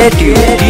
let you.